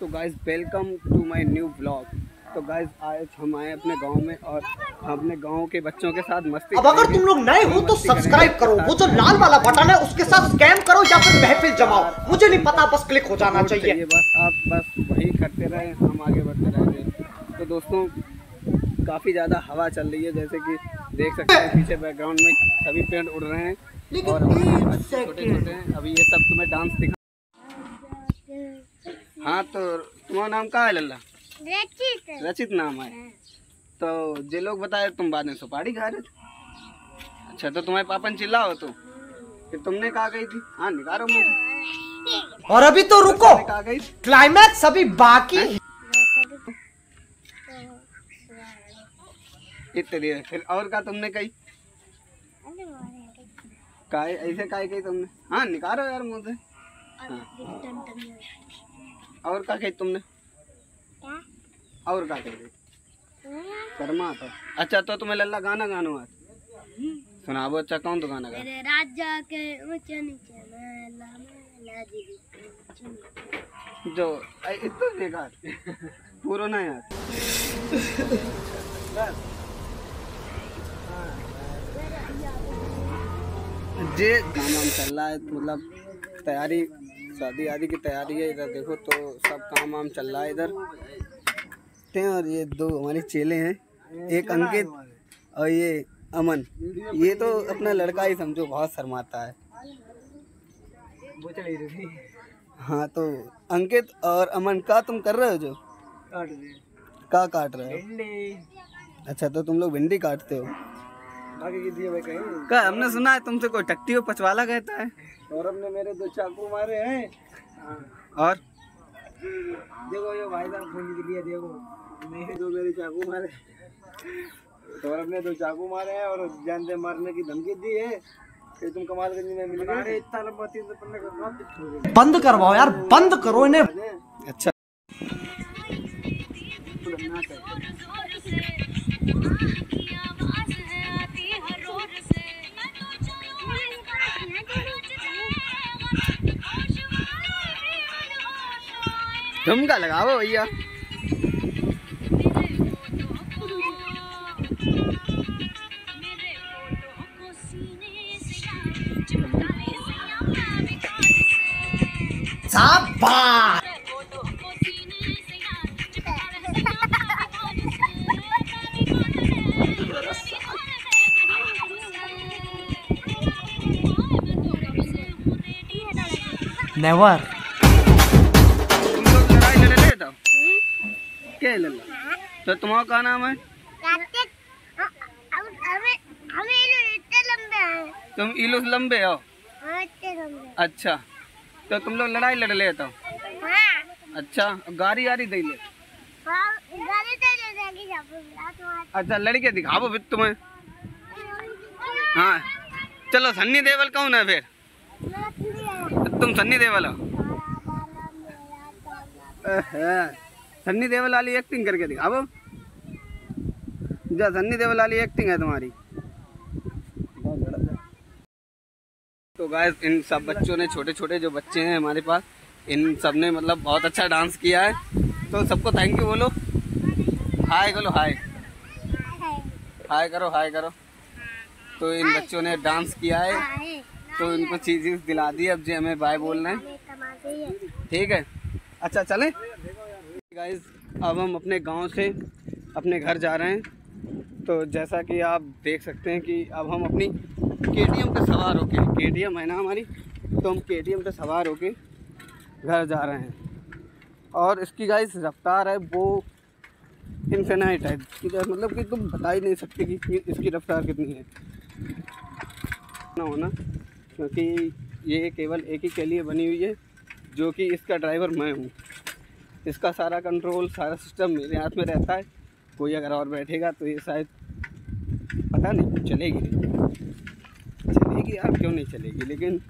तो guys welcome to my new blog तो guys आज हम आए अपने गाँव में और अपने गाँव के बच्चों के साथ मस्ती अब अगर तुम लोग नए हो तो सब्सक्राइब करो। वो जो लाल वाला बटन है उसके साथ स्कैम करो या फिर महफिल जमाओ। मुझे नहीं पता बस क्लिक हो जाना चाहिए। बस आप बस वही करते रहे हम आगे बढ़ते रहेंगे तो दोस्तों काफ़ी ज़्यादा हवा चल रही है जैसे कि देख सकते हैं पीछे बैकग्राउंड में सभी पेड़ उड़ रहे हैं। और छोटे छोटे हैं अभी ये सब तुम्हें डांस दिखा हाँ तो तुम्हारा नाम क्या है लल्ला? रचित। रचित नाम है। तो जे लोग बताए तुम बाद में सुपारी खा रहे थे। अच्छा तो तुम्हारे पापा ने चिल्ला हो तो। कि तुमने कहा गई थी? हाँ निकालो मुझे और अभी तो रुको? क्लाइमैक्स अभी बाकी है। इतनी है फिर और का तुमने कही? काय ऐसे काय कही तुमने? हाँ निकालो यार मुझे हाँ। और का कही तुमने? क्या? और का कही शर्मा तो। अच्छा तो तुम्हें लल्ला गाना गानो आज सुनाबो अच्छा कौन तो गाना गा मेरे राजा के ऊँचे नीचे जो इतना देखा पूरा ना यार जे काम चल रहा है मतलब तैयारी शादी आदि की तैयारी है इधर देखो तो सब काम वाम चल रहा है इधर। ते और ये दो हमारे चेले हैं एक अंकित और ये अमन। ये तो अपना लड़का ही समझो बहुत शर्माता है। हाँ तो अंकित और अमन का तुम कर रहे हो जो? का काट रहे हो? अच्छा तो तुम लोग भिंडी काटते हो? का हमने सुना है तुमसे कोई टट्टी हो पचवाला कहता है। सौरभ ने मेरे दो चाकू मारे हैं। और? देखो ये भाई साहब फ़ोन के लिए देखो। मेरे दो मेरे चाकू मारे। सौरभ ने दो चाकू मारे हैं और जानते मारने की धमकी दी है। तुम कमालगंज में मिल। गए इतना लंबा तीन सौ? बंद करवाओ यार बंद करो इन्हें। अच्छा। झुमका लगाओ भैया। नेवर क्या लल्ला? तो तुम्हारा क्या नाम है? तुम इलू लंबे हो? अच्छा। तो तुम लोग लड़ाई लड़ ले तो अच्छा गाड़ी आरी दे ले। अच्छा लड़के दिखाओ फिर तुम्हें। हाँ। चलो सन्नी देवल कौन है फिर? तुम सन्नी देवल हो। सन्नी देवल वाली एक्टिंग करके दिखाओ जा सन्नी देवल वाली एक्टिंग है तुम्हारी। तो गाइस इन सब बच्चों ने छोटे छोटे जो बच्चे हैं हमारे पास इन सबने मतलब बहुत अच्छा डांस किया है। तो सबको थैंक यू बोलो। हाय बोलो हाय हाय करो हाय करो। तो इन बच्चों ने डांस किया है। तो इनको चीज़ दिला दी अब जो हमें बाय बोल रहे हैं। ठीक है। अच्छा चलें। गाइस अब हम अपने गाँव से अपने घर जा रहे हैं। तो जैसा कि आप देख सकते हैं कि अब हम अपनी के टी एम पर सवार होके के टी एम है ना हमारी? तो हम के टी एम पर सवार होके घर जा रहे हैं। और इसकी गाइस रफ्तार है, वो इन्फेनाइट है। मतलब कि तुम बता ही नहीं सकते कि इसकी रफ्तार कितनी है। ना होना क्योंकि ये केवल एक ही के लिए बनी हुई है, जो कि इसका ड्राइवर मैं हूँ। इसका सारा कंट्रोल सारा सिस्टम मेरे हाथ में रहता है। कोई अगर और बैठेगा तो ये शायद पता नहीं चलेगी। नहीं चलेगी यार, क्यों नहीं चलेगी? लेकिन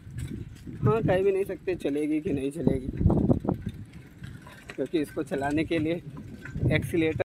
हाँ कह भी नहीं सकते चलेगी कि नहीं चलेगी। क्योंकि इसको चलाने के लिए एक्सीलेटर